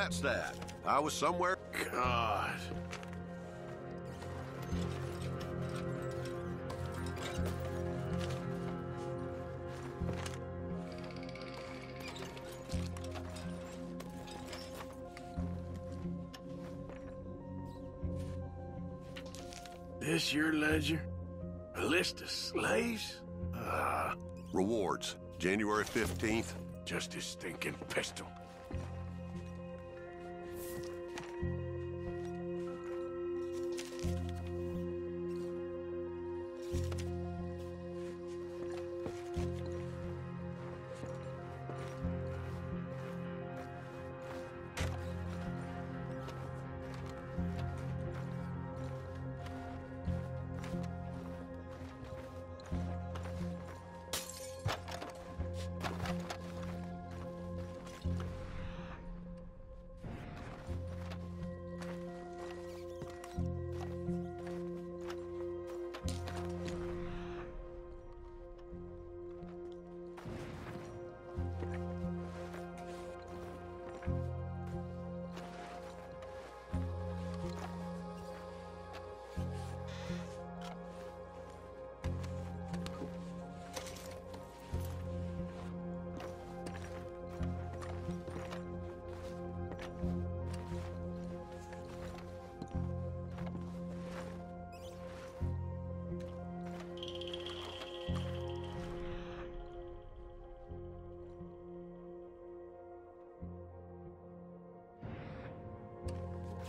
That's that. I was somewhere. God. This your ledger? A list of slaves? Ah, Rewards, January 15th. just his stinking pistol.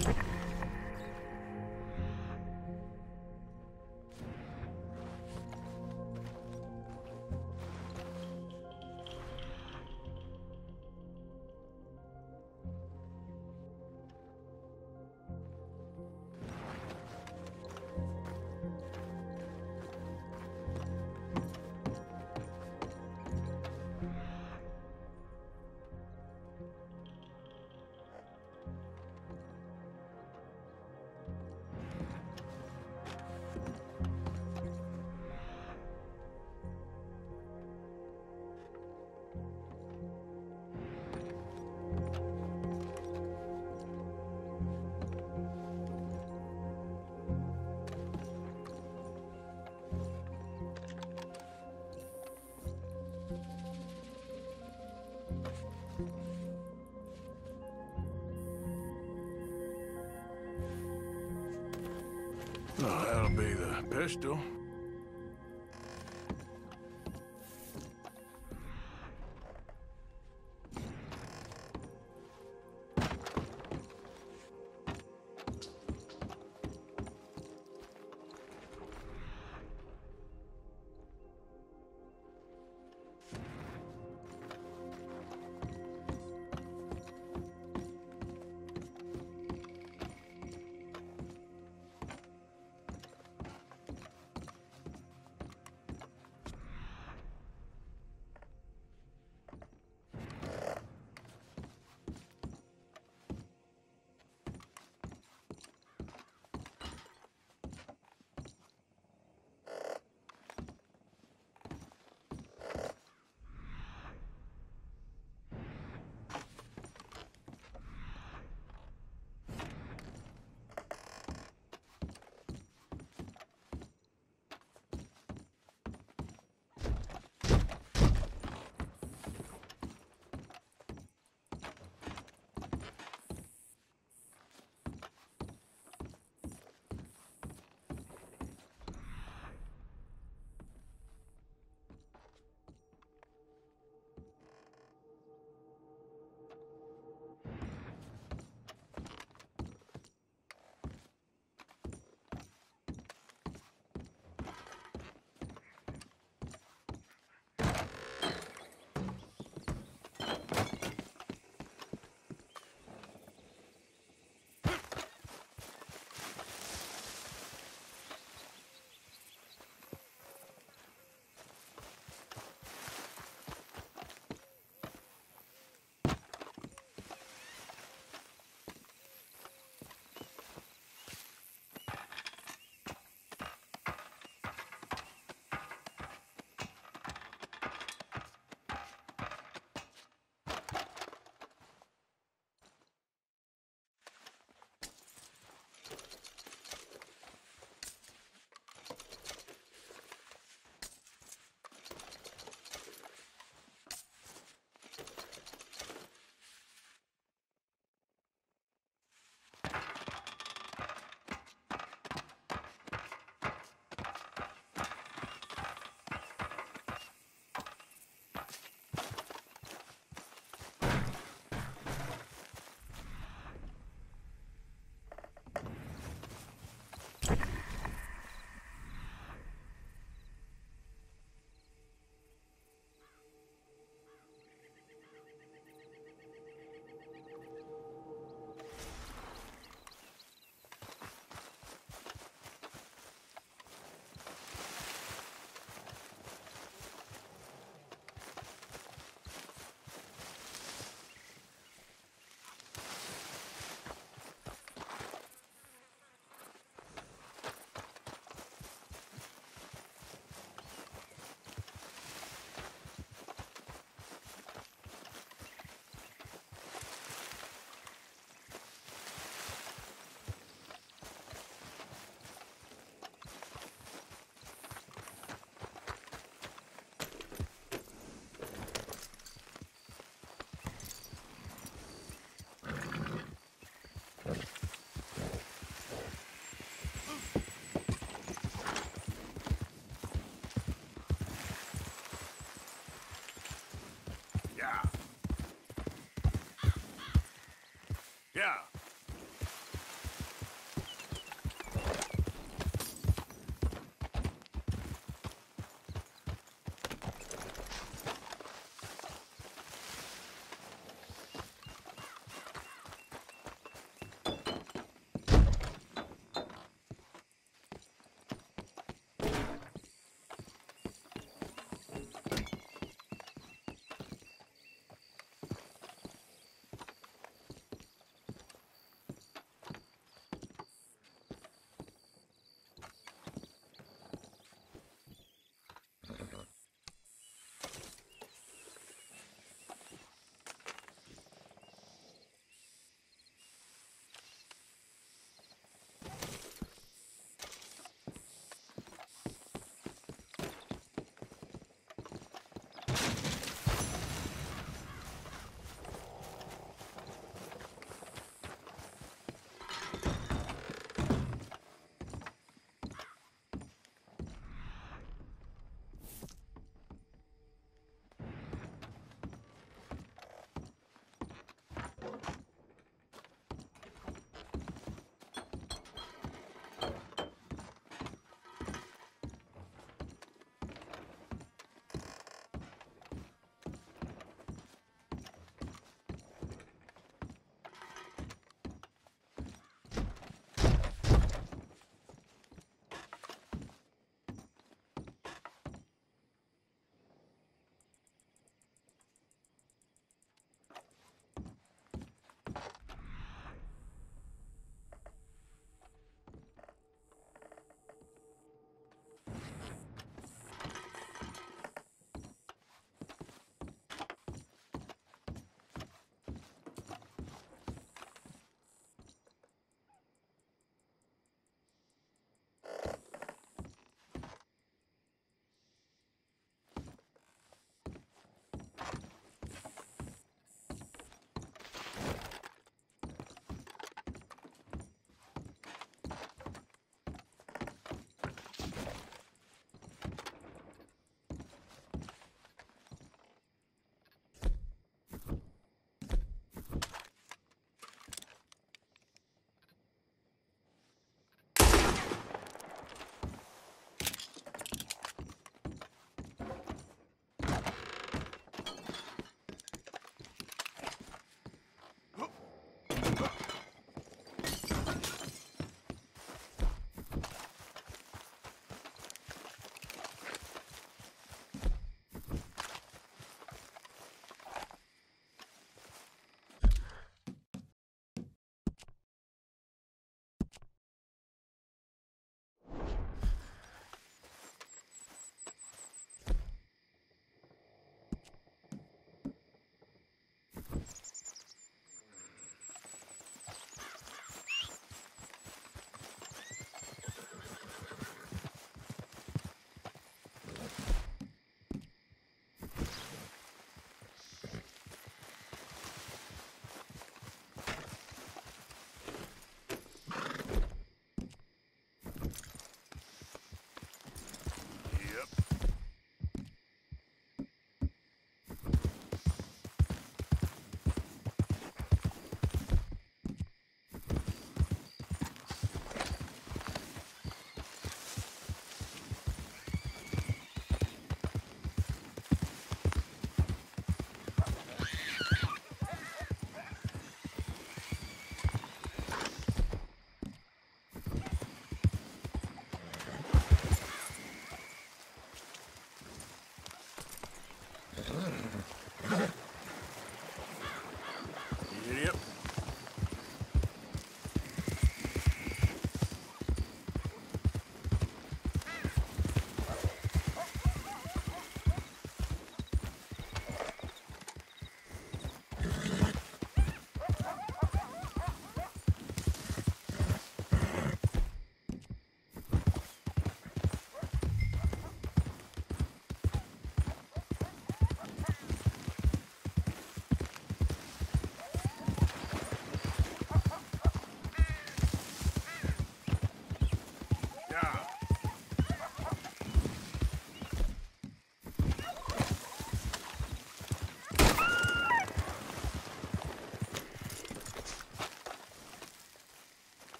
Oh, be the pistol. Mm-hmm.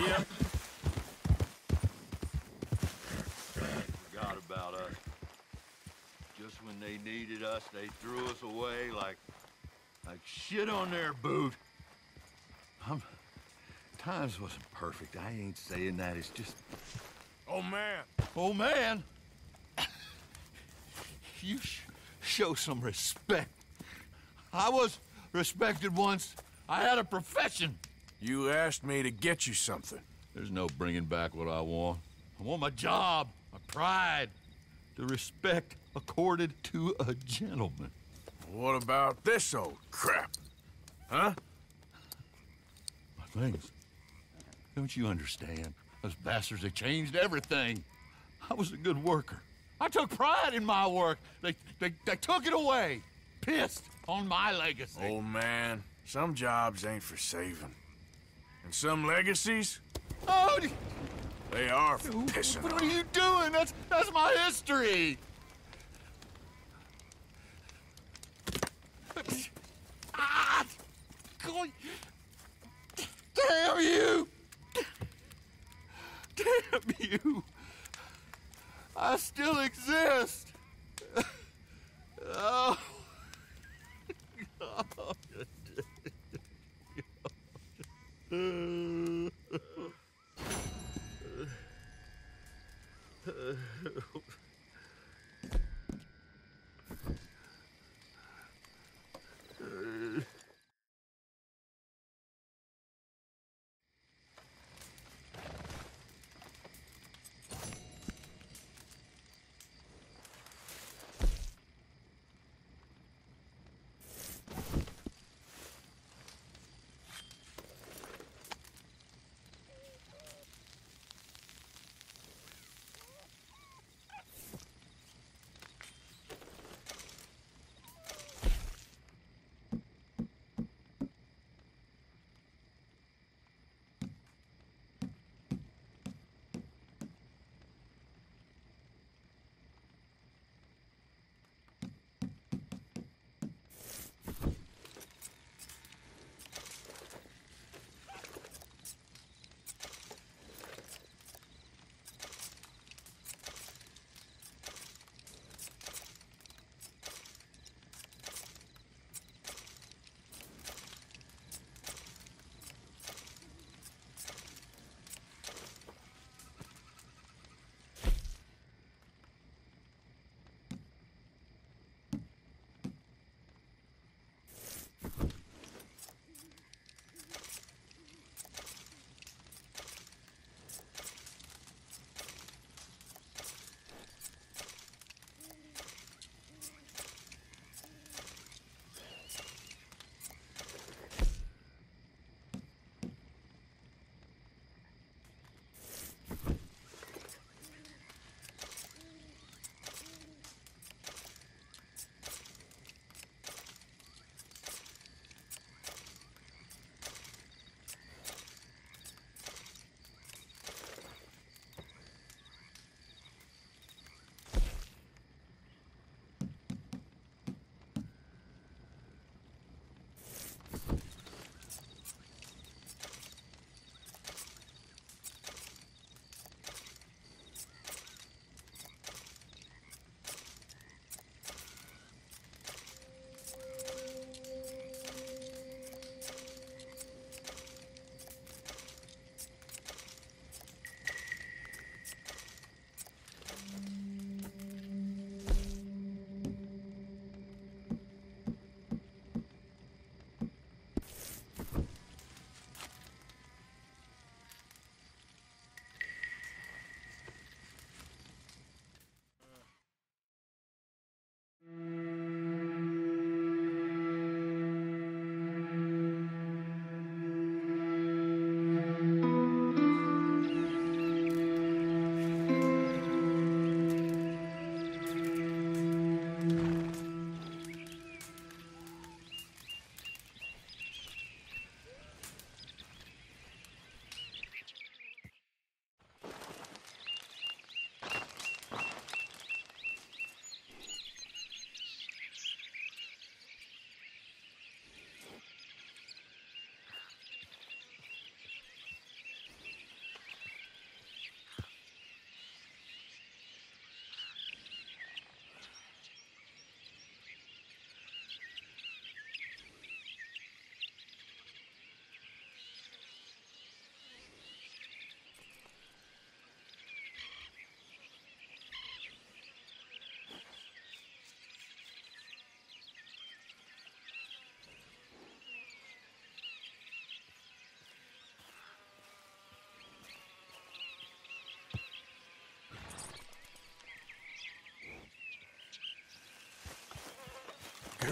Yep. Forgot about us. Just when they needed us, they threw us away like, like shit on their boot. I'm, times wasn't perfect. I ain't saying that. It's just... Oh, man. Oh, man. you sh show some respect. I was respected once. I had a profession. You asked me to get you something. There's no bringing back what I want. I want my job, my pride, the respect accorded to a gentleman. What about this old crap? Huh? My things. Don't you understand? Those bastards, they changed everything. I was a good worker. I took pride in my work. They, they, they took it away. Pissed on my legacy. Old man, some jobs ain't for saving. And some legacies, Oh, they are for pissing what are you doing? That's, that's my history. Ah! God. Damn you! Damn you! I still exist! Oh. Giddy uh, uh, uh,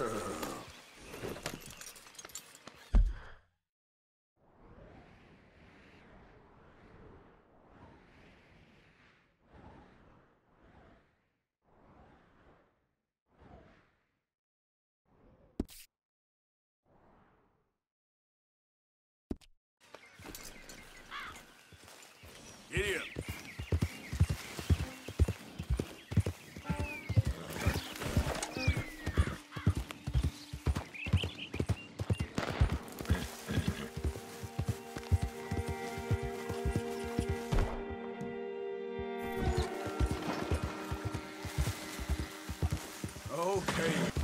up. Okay.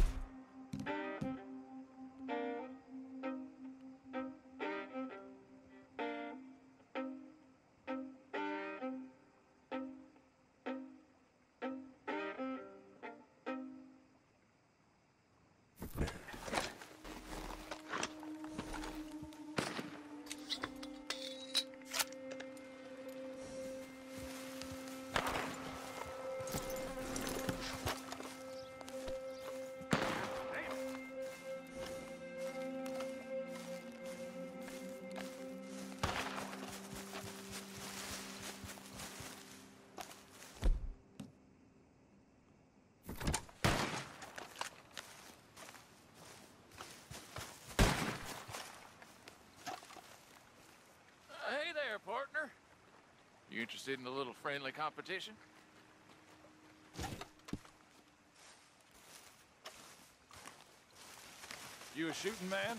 There, partner. You interested in a little friendly competition? You a shooting man?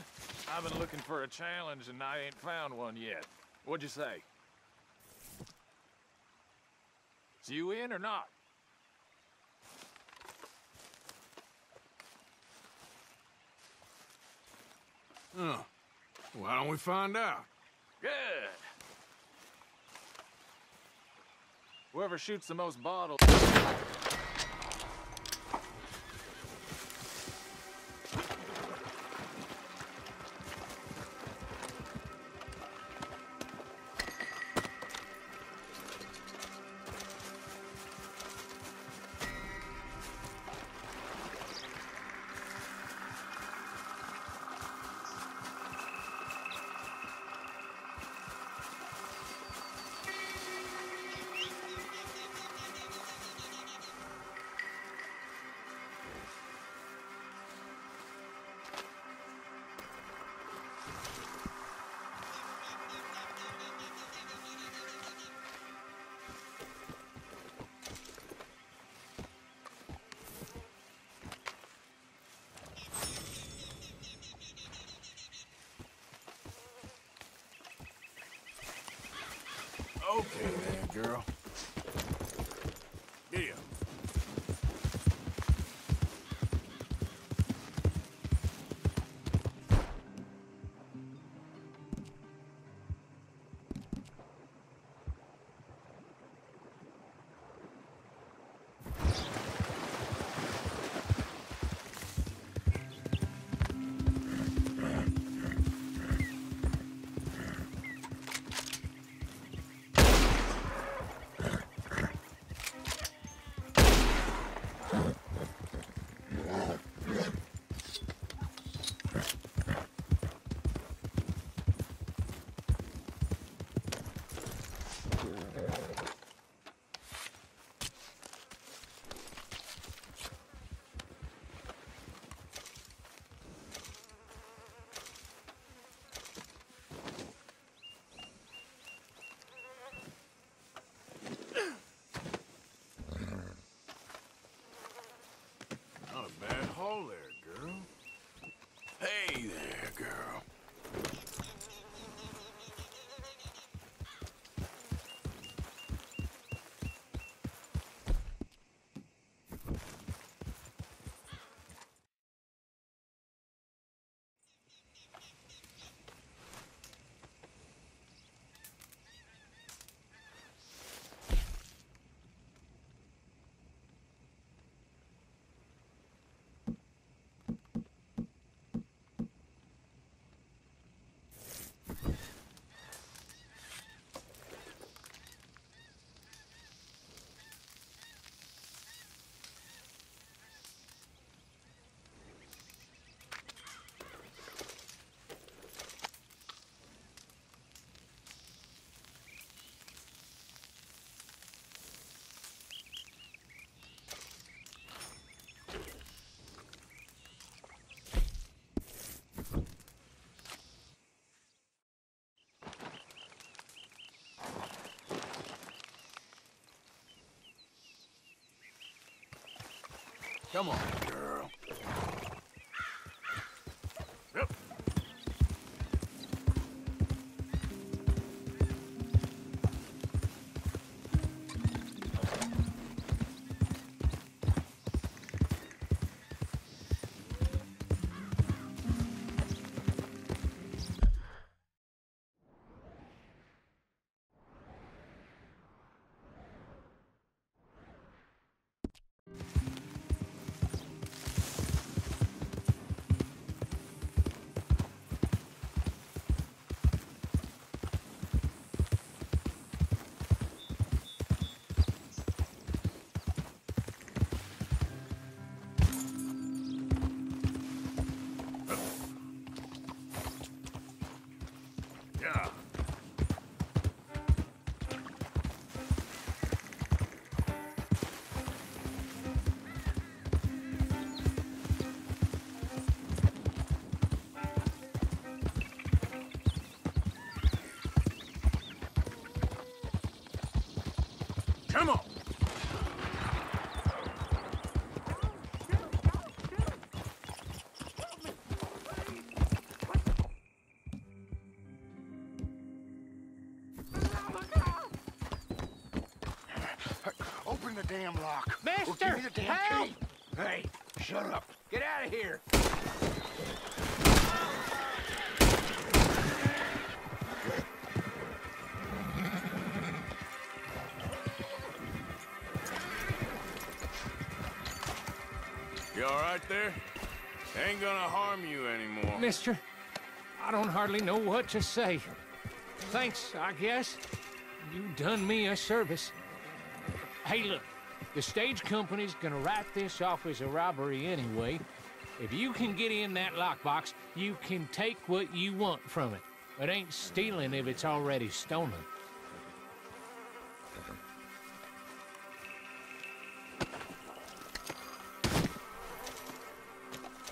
I've been looking for a challenge and I ain't found one yet. What'd you say? Is you in or not? Huh. Why don't we find out? Good. Whoever shoots the most bottles. Okay, then, girl. A Come on, girl. Mister, Or give me the damn help! key. Hey, shut up. Get out of here! You all right there? Ain't gonna harm you anymore. Mister, I don't hardly know what to say. Thanks, I guess. You done me a service. Hey, look, the stage company's gonna write this off as a robbery anyway. If you can get in that lockbox, you can take what you want from it. It ain't stealing if it's already stolen.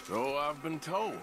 So I've been told.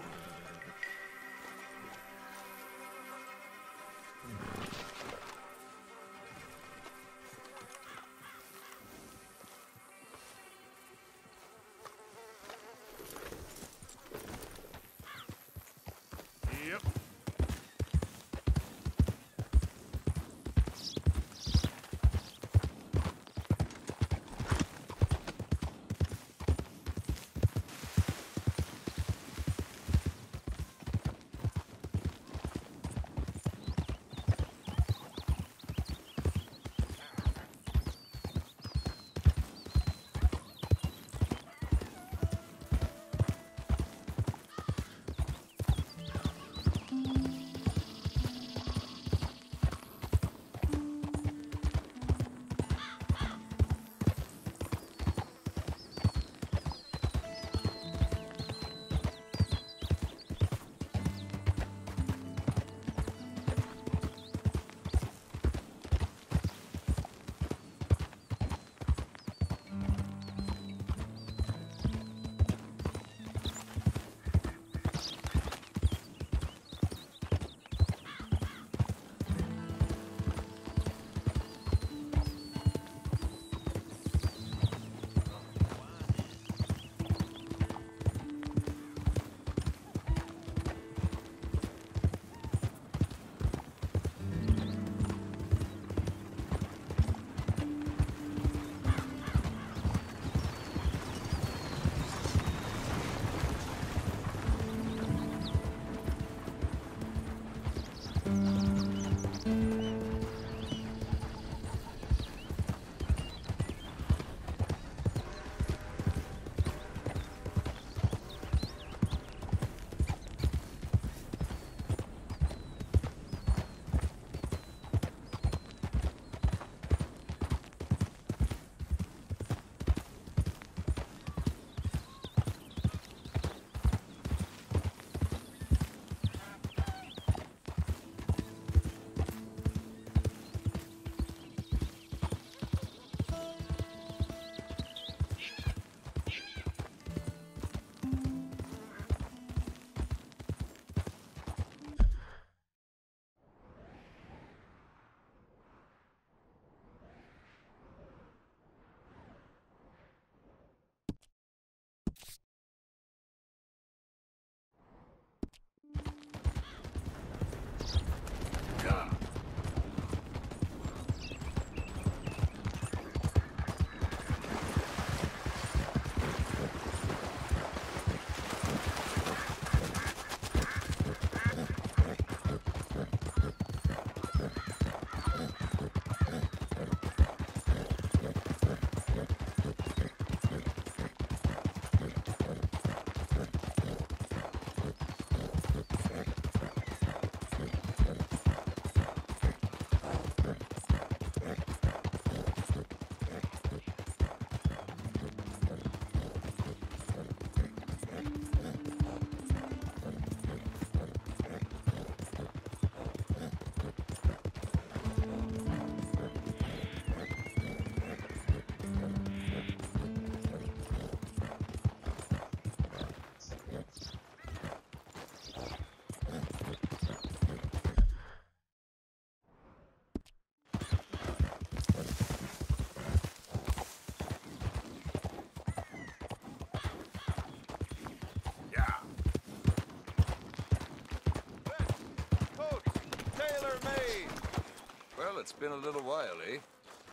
Well, it's been a little while, eh?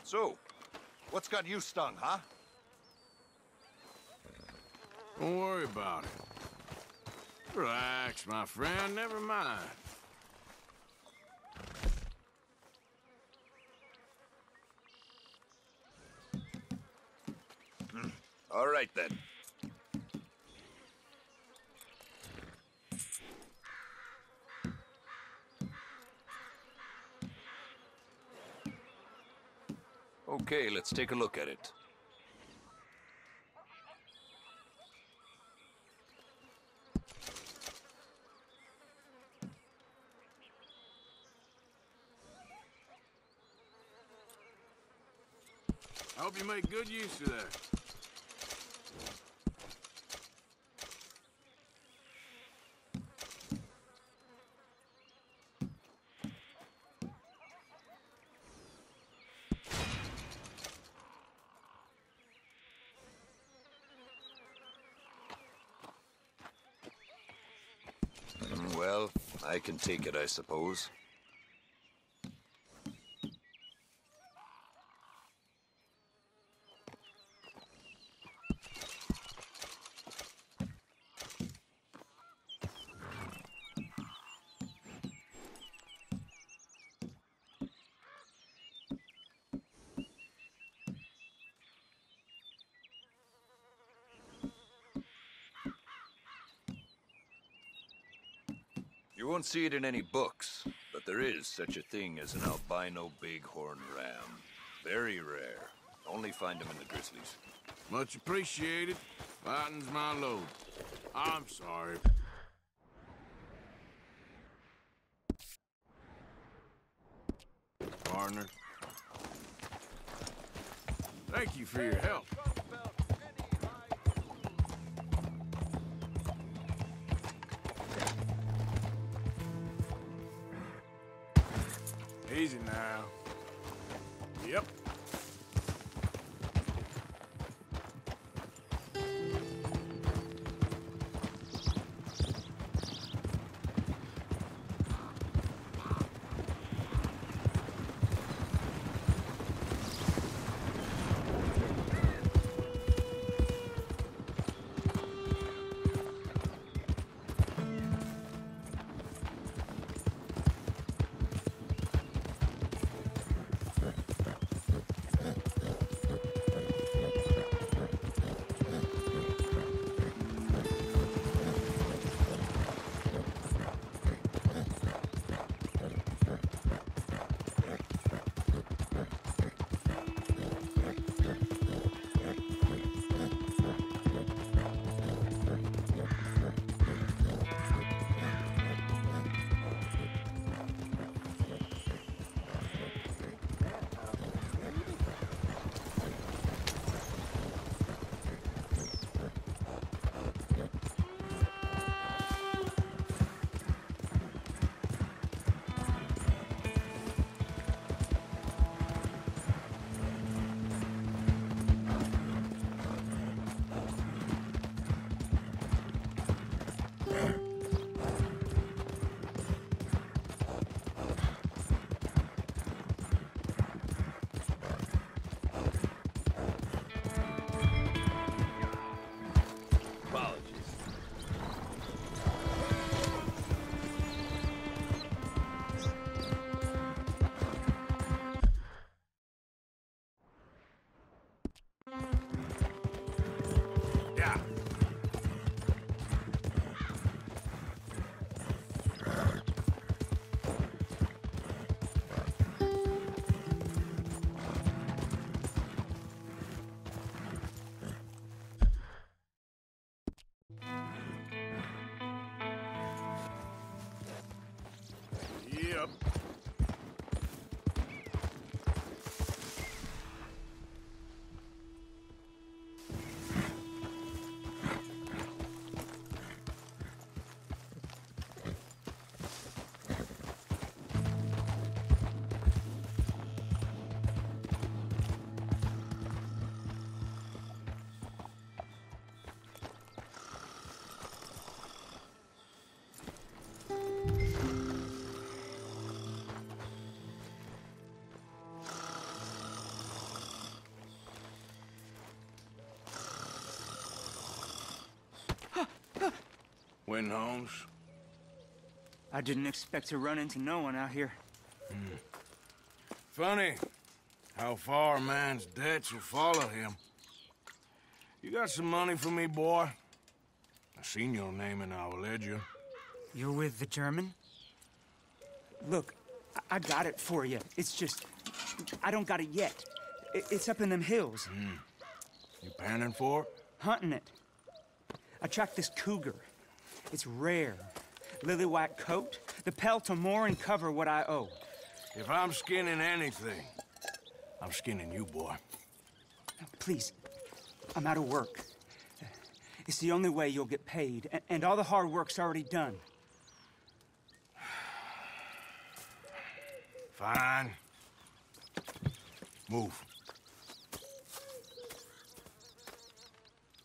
So, what's got you stung, huh? Don't worry about it. Relax, my friend. Never mind. All right, then. Okay, let's take a look at it. I hope you make good use of that. Mm, Well, I can take it, I suppose. You won't see it in any books, but there is such a thing as an albino bighorn ram. Very rare. Only find them in the grizzlies. Much appreciated. Lightens my load. I'm sorry. Partner. Thank you for your help. Holmes? I didn't expect to run into no one out here. Hmm. Funny how far a man's debts will follow him. You got some money for me, boy? I seen your name in our ledger. You're with the German? Look, I, I got it for you. It's just, I don't got it yet. I- it's up in them hills, hmm. You panning for it? hunting it. I tracked this cougar. It's rare. Lily white coat, the pelt more and cover what I owe. If I'm skinning anything, I'm skinning you, boy. Please, I'm out of work. It's the only way you'll get paid, and all the hard work's already done. Fine. Move.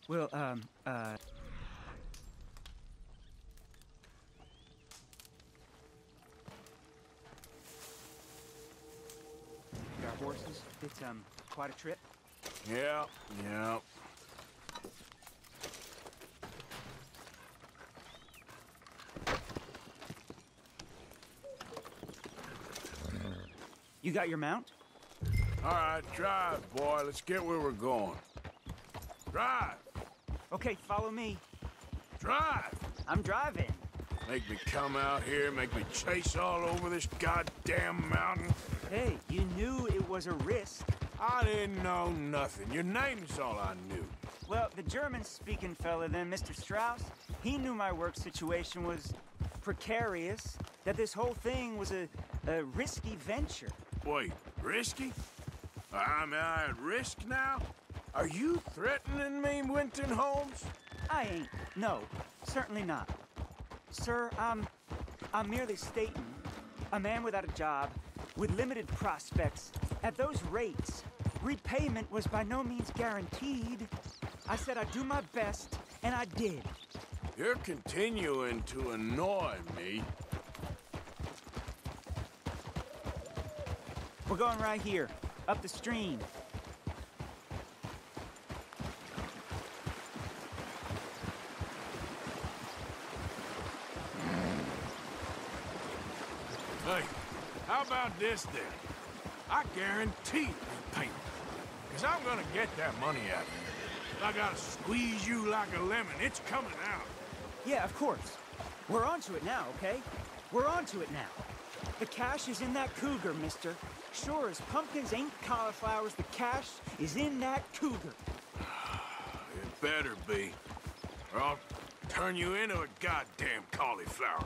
Well, um, uh. It's, um, quite a trip. Yeah, yeah. You got your mount? All right, drive, boy. Let's get where we're going. Drive! Okay, follow me. Drive! I'm driving. Make me come out here, make me chase all over this goddamn mountain. Hey, you knew it was a risk. I didn't know nothing. Your name's all I knew. Well, the German-speaking fella then, Mr. Strauss, he knew my work situation was precarious, that this whole thing was a, a risky venture. Wait, risky? I'm I at risk now? Are you threatening me, Winton Holmes? I ain't. No, certainly not. Sir, I'm. I'm merely stating a man without a job, with limited prospects, at those rates, repayment was by no means guaranteed. I said I'd do my best, and I did. You're continuing to annoy me. We're going right here, up the stream. Hey, how about this then? I guarantee you payment. Because I'm gonna get that money out of you. I gotta squeeze you like a lemon. It's coming out. Yeah, of course. We're onto it now, okay? We're onto it now. The cash is in that cougar, mister. Sure as pumpkins ain't cauliflowers, the cash is in that cougar. It better be. Or I'll turn you into a goddamn cauliflower.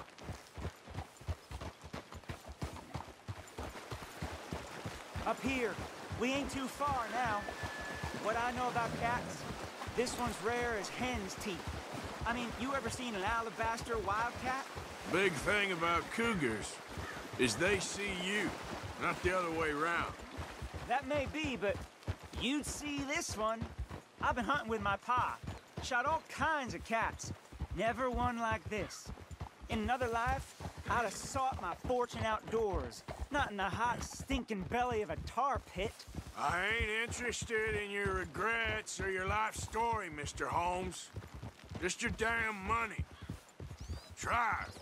Up here, we ain't too far now. What I know about cats, this one's rare as hen's teeth. I mean, you ever seen an alabaster wildcat? Big thing about cougars is they see you, not the other way around. That may be, but you'd see this one. I've been hunting with my pa. Shot all kinds of cats. Never one like this. In another life, I'd have sought my fortune outdoors, not in the hot, stinking belly of a tar pit. I ain't interested in your regrets or your life story, Mr. Holmes. Just your damn money. Drive.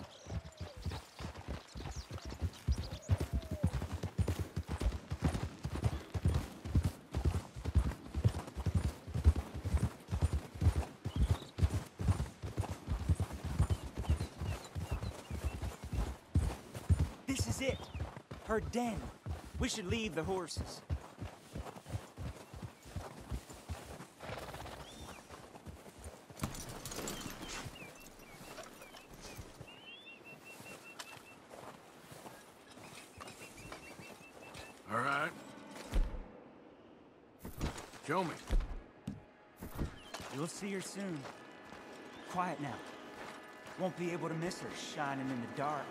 This is it. Her den. We should leave the horses. All right. Show me. You'll see her soon. Quiet now. Won't be able to miss her shining in the dark.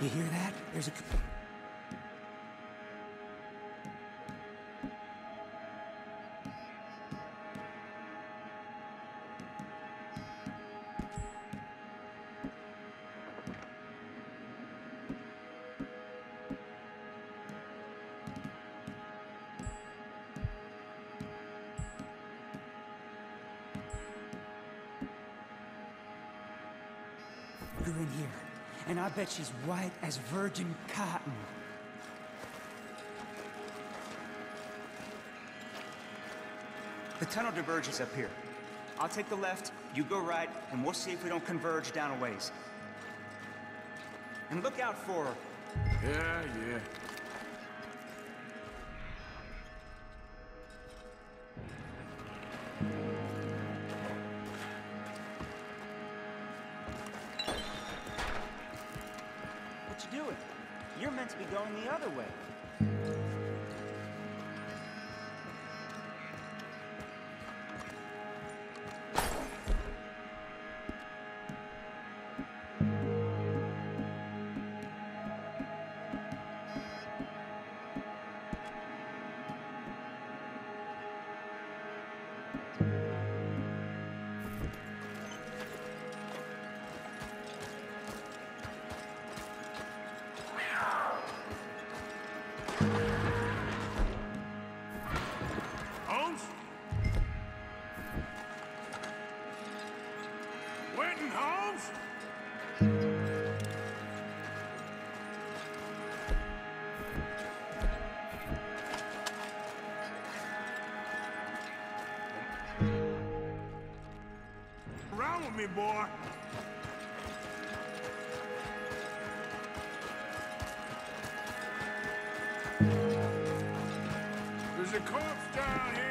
You hear that? There's a... I bet she's white as virgin cotton. The tunnel diverges up here. I'll take the left, you go right, and we'll see if we don't converge down a ways. And look out for her. Yeah, yeah. Me, boy. There's a corpse down here.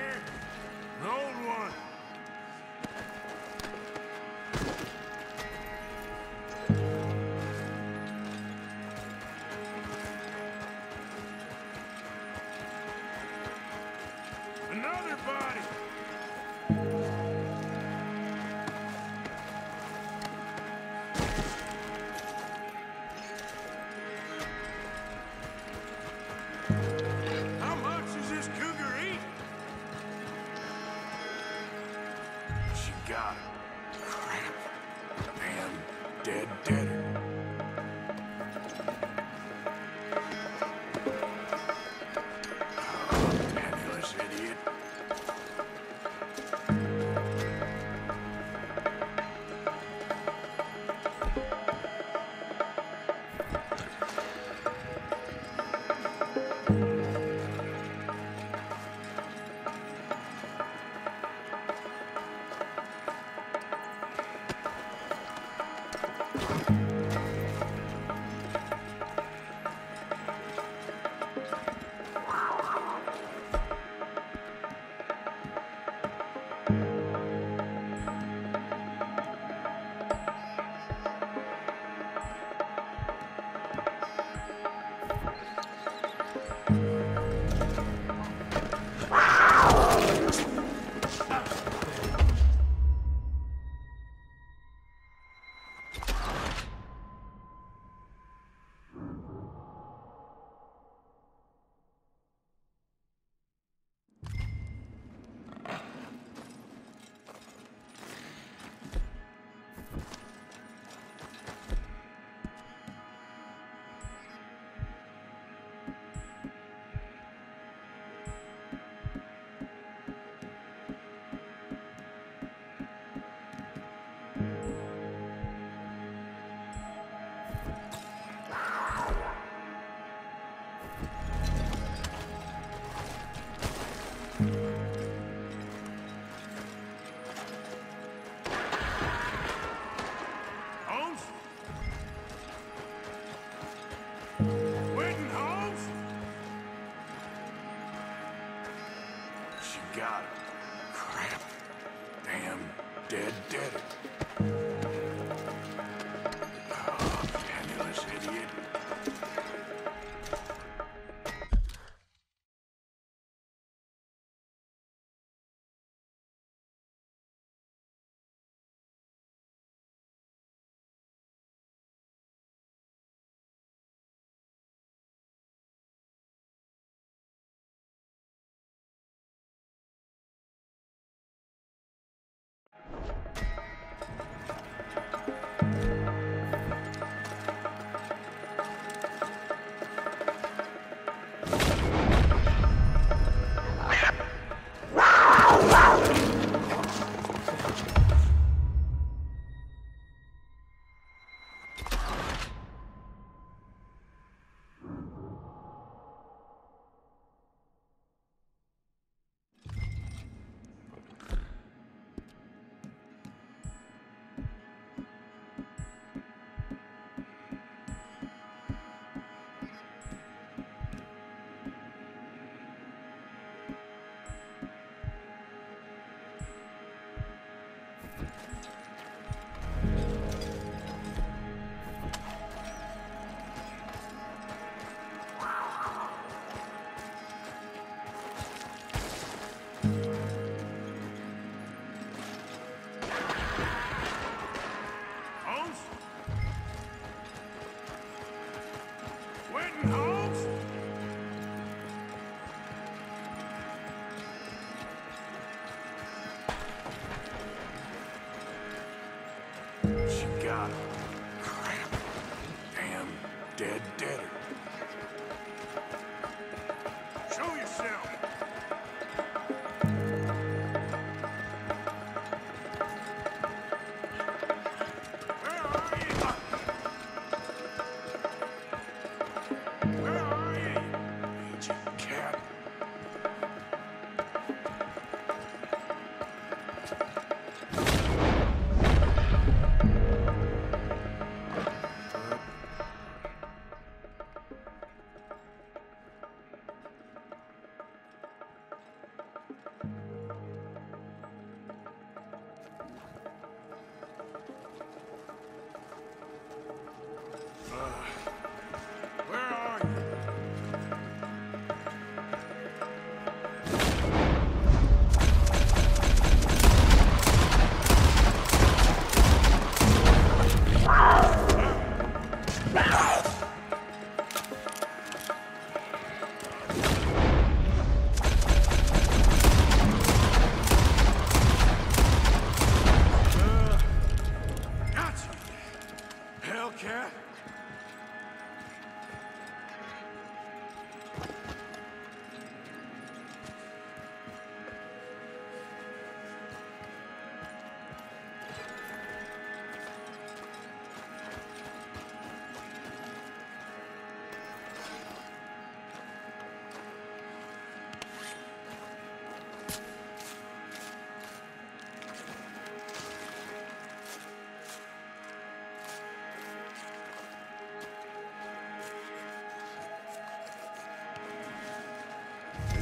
Dead, dead.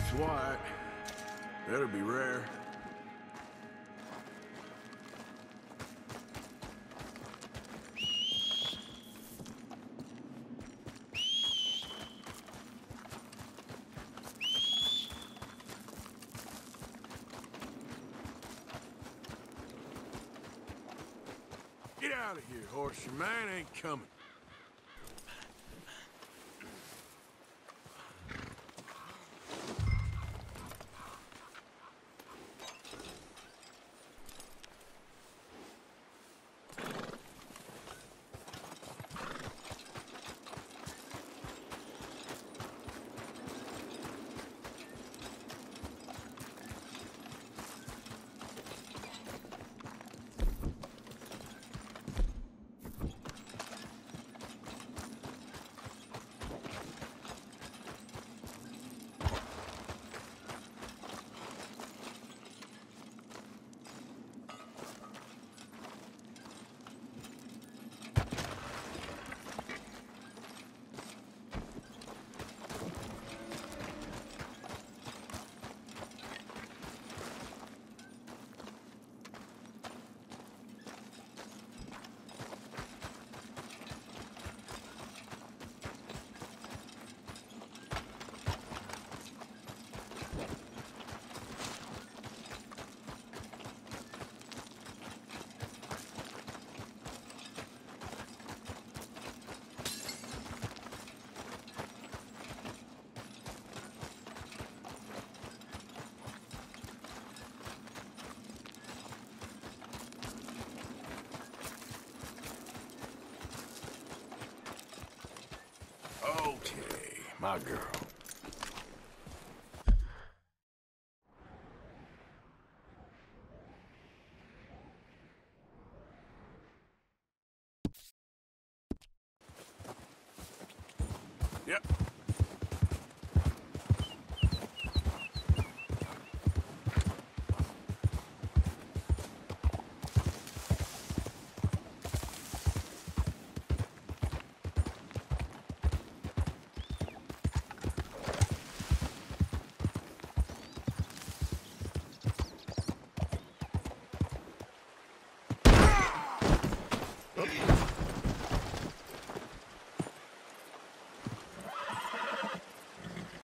It's white. Better be rare. Get out of here, horse. Your man ain't coming. Okay, my girl.